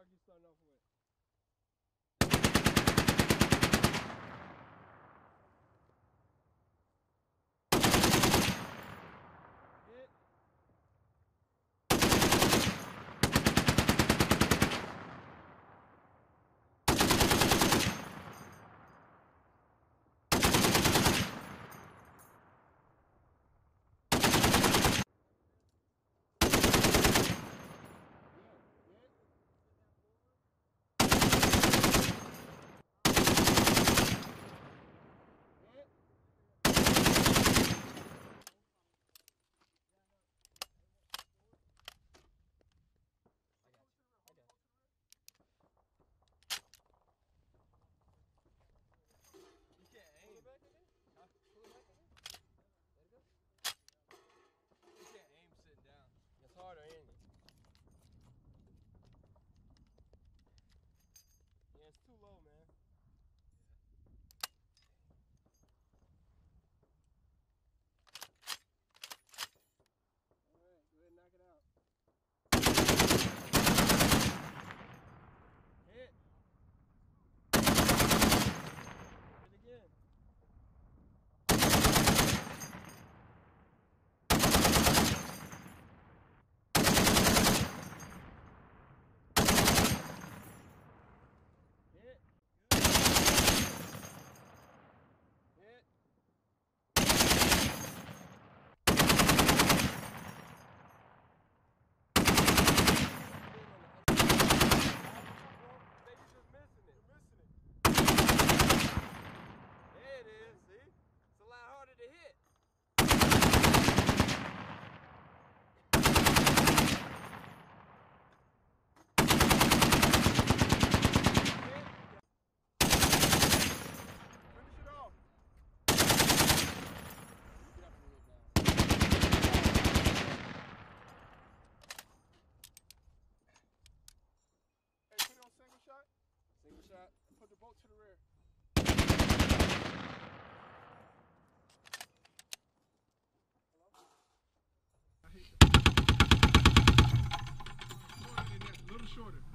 drag his son off away.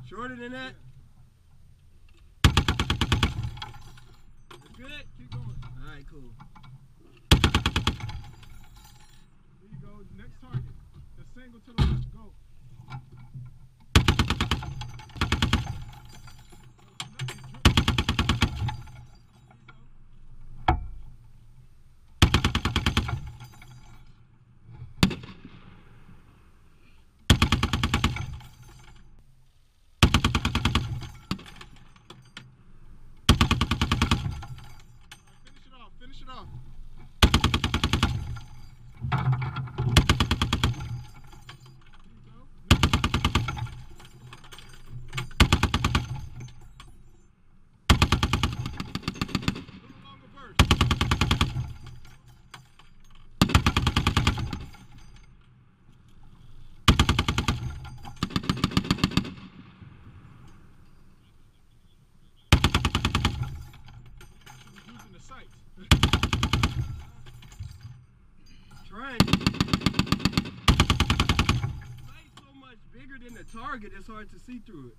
Shorter than that. Good. Keep going. All right, cool. There you go. Next target. The single to the left. Go. bigger than the target, it's hard to see through it.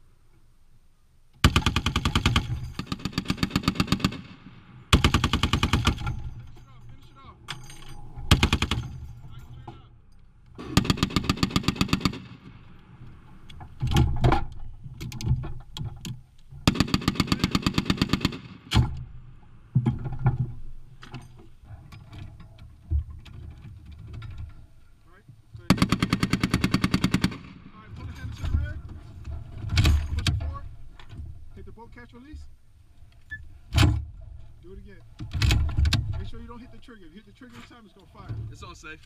time it's gonna fire. It's all safe.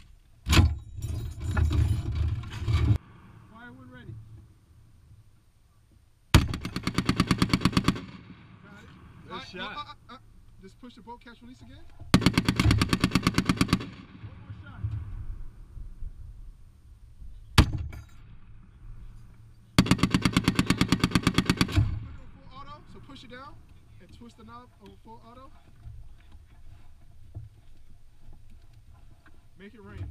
Firewood ready. Got it. Good I, shot. I, I, just push the boat catch release again. So push it down and twist the knob over full auto. Make it rain.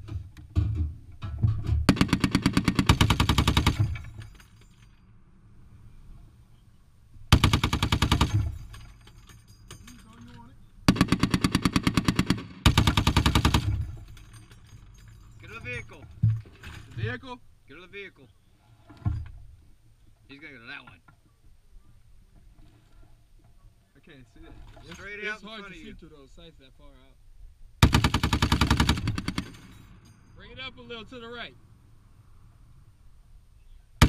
Get the vehicle. Vehicle? Get out the vehicle. He's gonna go to that one. I can't see it. Straight it's, out it's in front of you. It's hard to see through those sights that far out. Up a little to the right. I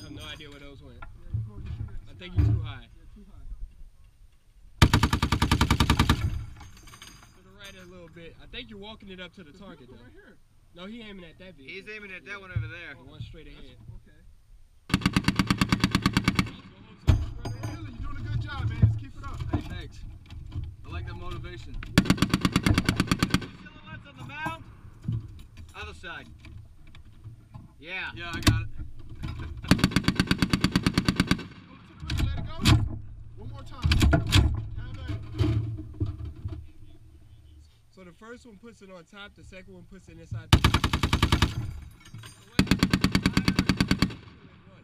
have no idea where those went. Yeah, you go, you shoot it. I think you're too high. Yeah, too high. To the right a little bit. I think you're walking it up to the The target though. No, he aiming at that vehicle. He's aiming at that one over there. The one straight ahead. okay. Hey, you're doing a good job, man. Just keep it up. Hey, thanks. I like that motivation. Silhouettes on the mound. Other side. Yeah. Yeah, I got it. Go the right, let it go. One more time. It. So the first one puts it on top, the second one puts it inside the What,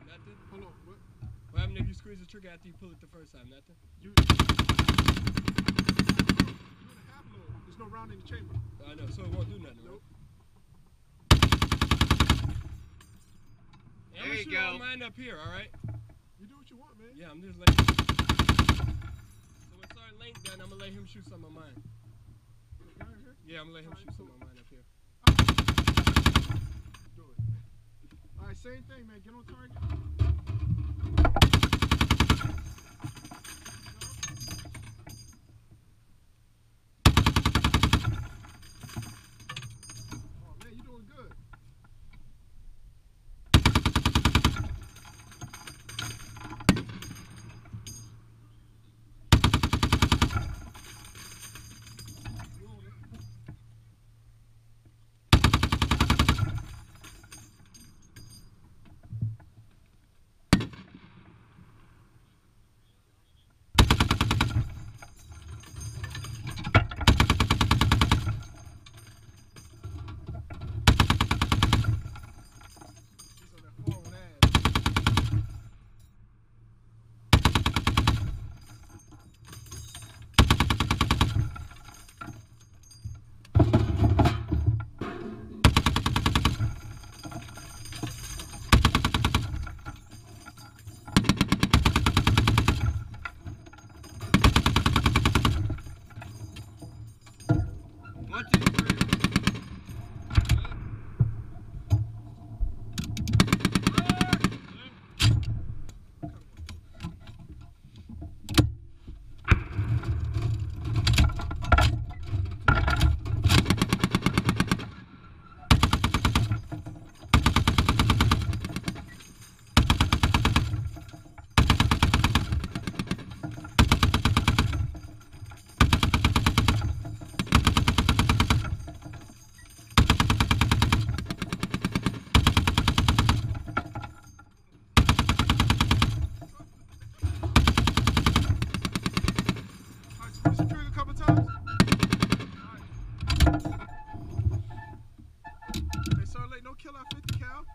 nothing? Hold on. What? What happened if you squeeze the trigger after you pull it the first time? Nothing? You. You're in a half load. There's no round in the chamber. I know, so it won't do nothing, right? Nope. And I'm There you go. mine up here, alright? You do what you want, man. Yeah, I'm just letting So when Sergeant Lane done, I'm gonna let him shoot some of mine. The guy right here? Yeah, I'm gonna let him shoot some of mine up here. Do it. All right, same thing, man. Get on target.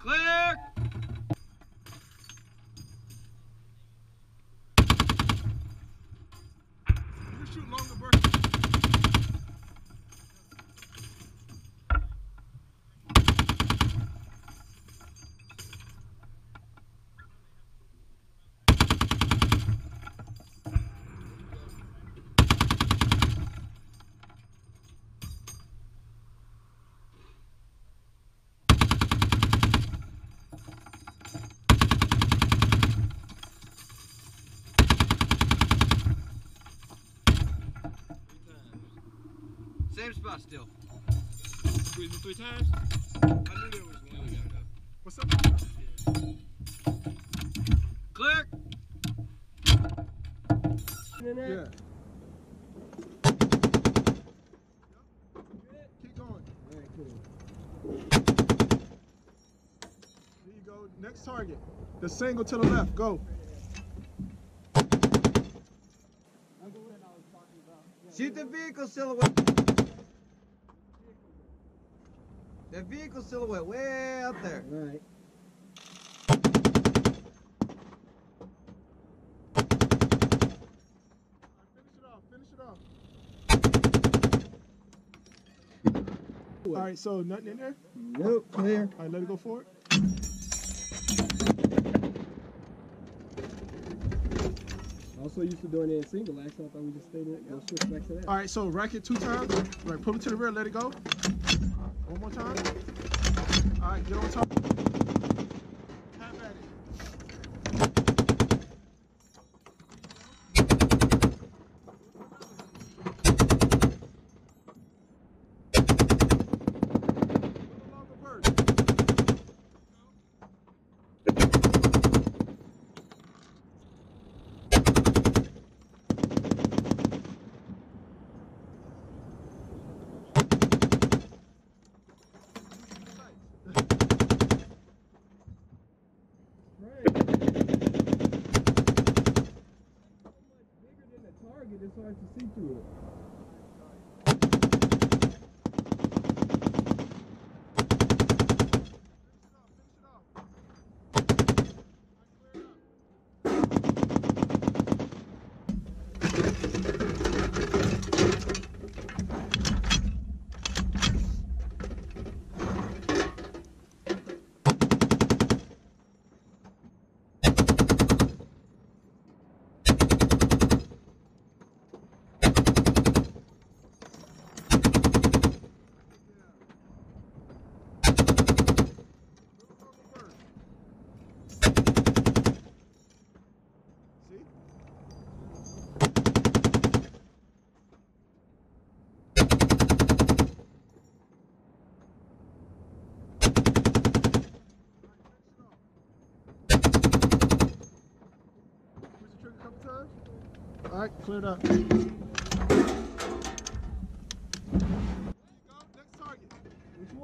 Clear. You can shoot longer bursts. Same spot still. Squeeze it three times? I knew there was Yeah, we got it up. What's up? Clear. Yeah. Keep going. Very cool. There you go. Next target. The single to the left. Go. Shoot the vehicle silhouette. The vehicle silhouette way out there. All right, finish it off. Finish it off. All right, so nothing in there. Nope, clear. All right, let it go forward. Also used to doing it in single action. I thought we just stayed in. Go switch back to that. All right, so rack it two times. All right, pull it to the rear, let it go. One more time. All right, get on top. All right, clear it up. There you go. Next target.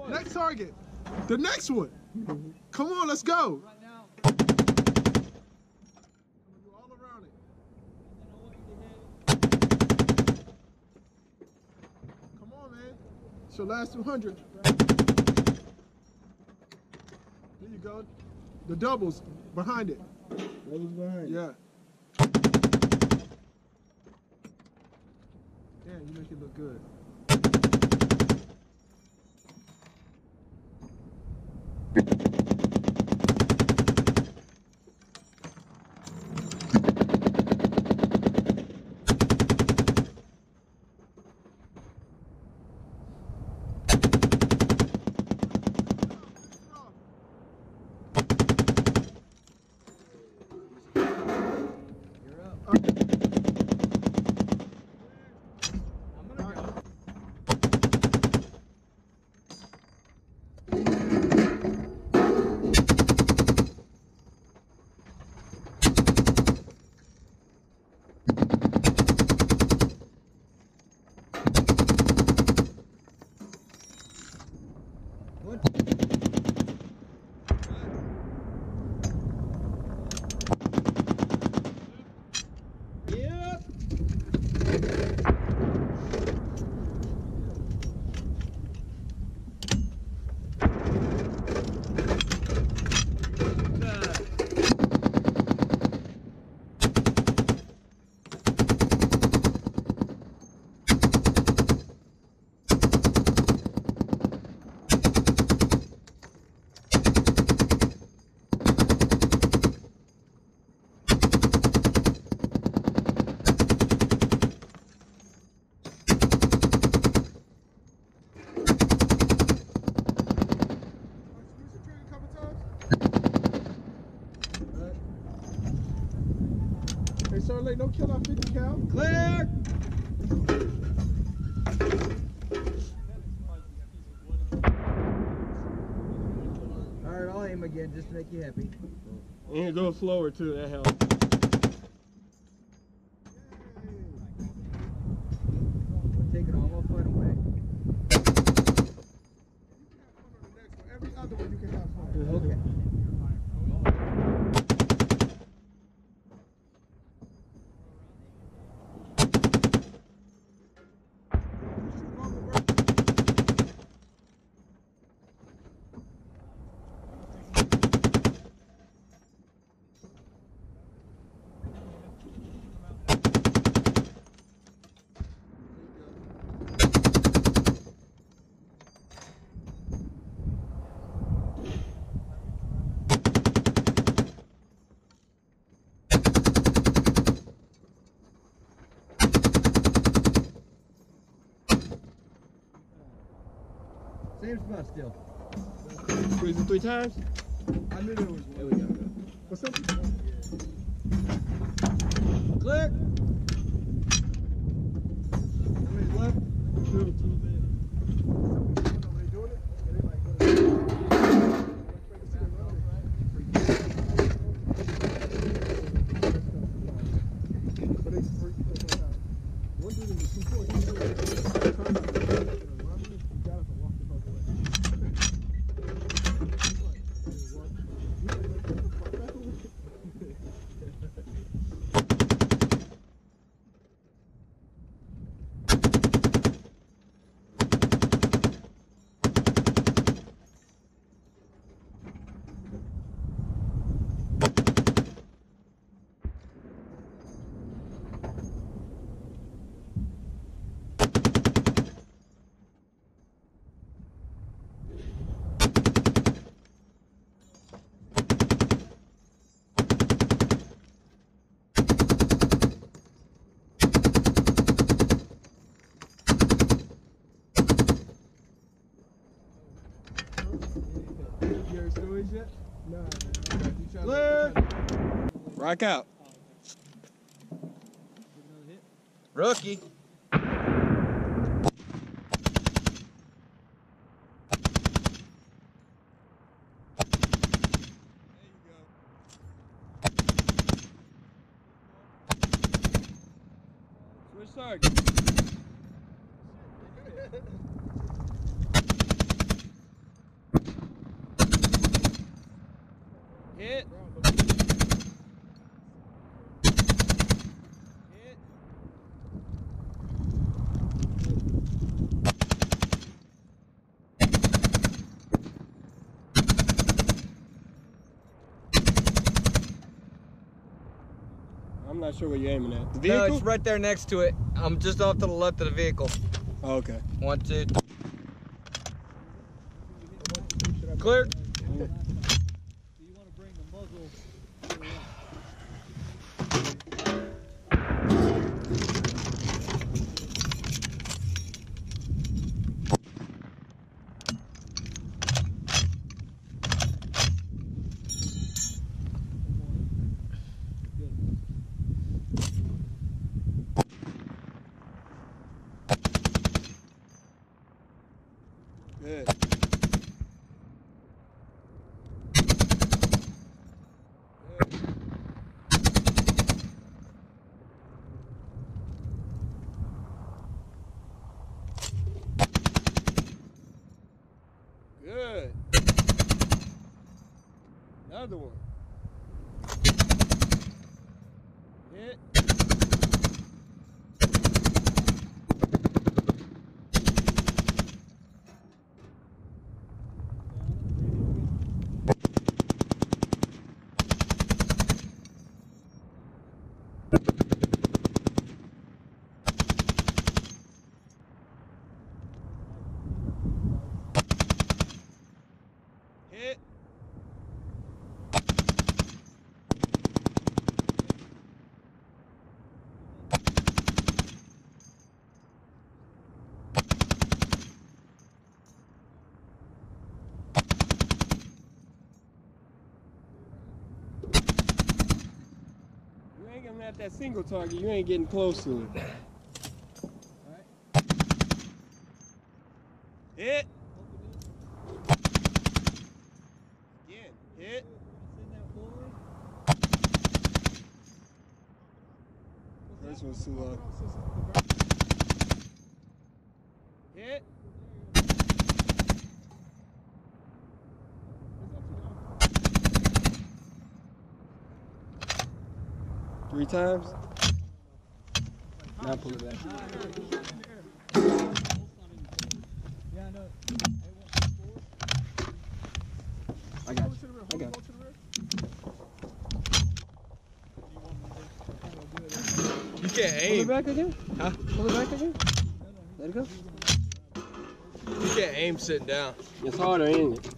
Next target. The next one. Come on, let's go. Right now. I'm gonna go all around it. Come on, man. It's your last 200. There you go. The doubles behind it. That was behind. Yeah. Yeah, you make it look good. You're up. Uh, I'm gonna go. Yep. Squeeze the trigger a couple times. Hey, Charlotte, don't kill our 50 cal. Clear. All right, I'll aim again just to make you happy. And go slower too. That helps. Take it all, I'll fight away. Every other one you can have fun. Okay. Same spot still. It three times. I knew there was one. There we go. What's up? Clear. How many's left? Clear. Rock out. Rookie. Switch target. I'm not sure where you're aiming at. The No, it's right there next to it. I'm just off to the left of the vehicle. Oh, okay. One, two. th- Clear. Good. Good. Good. Another one. Hit. Hit. You ain't gonna at that single target, you ain't getting close to it. Hit. Again, hit. First one's too low. Hit. Three times. Now pull it back. I got you. I got you. You can't aim. Pull it back again? Huh? Pull it back again? Let it go. You can't aim sitting down. It's harder, ain't it?